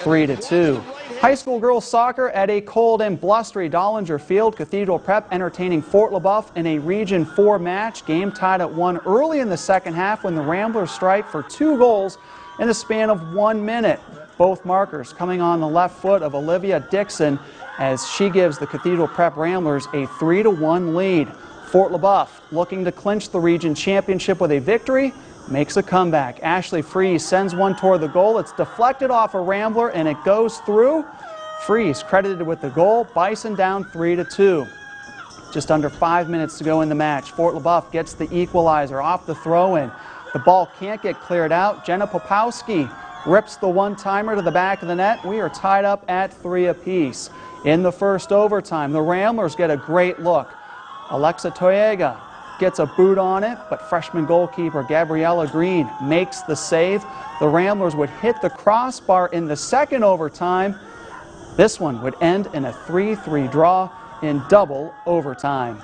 3 to 2. High school girls soccer at a cold and blustery Dollinger Field. Cathedral Prep entertaining Fort LeBoeuf in a Region 4 match. Game tied at 1 early in the second half when the Ramblers strike for two goals in the span of one minute. Both markers coming on the left foot of Olivia Dixon as she gives the Cathedral Prep Ramblers a 3 to 1 lead. Fort LeBoeuf looking to clinch the region championship with a victory makes a comeback. Ashley Freeze sends one toward the goal. It's deflected off a Rambler and it goes through. Freeze credited with the goal. Bison down 3 to 2. Just under five minutes to go in the match. Fort LeBoeuf gets the equalizer off the throw in. The ball can't get cleared out. Jenna Popowski rips the one timer to the back of the net. We are tied up at three apiece. In the first overtime, the Ramblers get a great look. Alexa Toyega gets a boot on it, but freshman goalkeeper Gabriella Green makes the save. The Ramblers would hit the crossbar in the second overtime. This one would end in a 3 3 draw in double overtime.